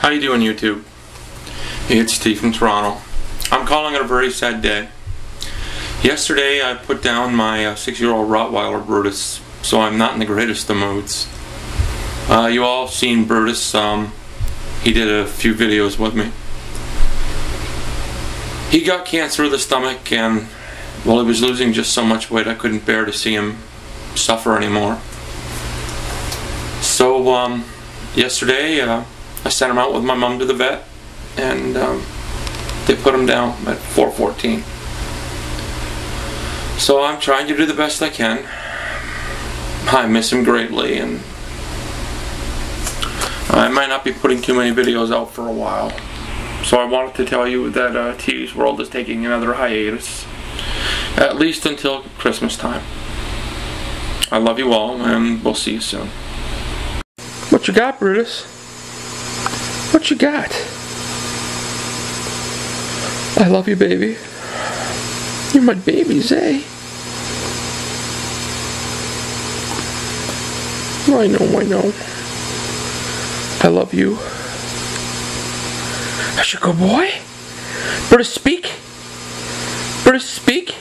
How you doing, YouTube? It's Steve from Toronto. I'm calling it a very sad day. Yesterday, I put down my uh, six-year-old Rottweiler Brutus, so I'm not in the greatest of moods. Uh, you all seen Brutus. Um, he did a few videos with me. He got cancer of the stomach, and well, he was losing just so much weight, I couldn't bear to see him suffer anymore. So, um, yesterday, uh, sent him out with my mom to the vet, and um, they put him down at 414. So I'm trying to do the best I can. I miss him greatly, and I might not be putting too many videos out for a while. So I wanted to tell you that uh, TV's World is taking another hiatus, at least until Christmas time. I love you all, and we'll see you soon. What you got, Brutus? What you got? I love you, baby. You're my babies, eh? I know, I know. I love you. That's your good boy. Brutus, speak. Brutus, speak.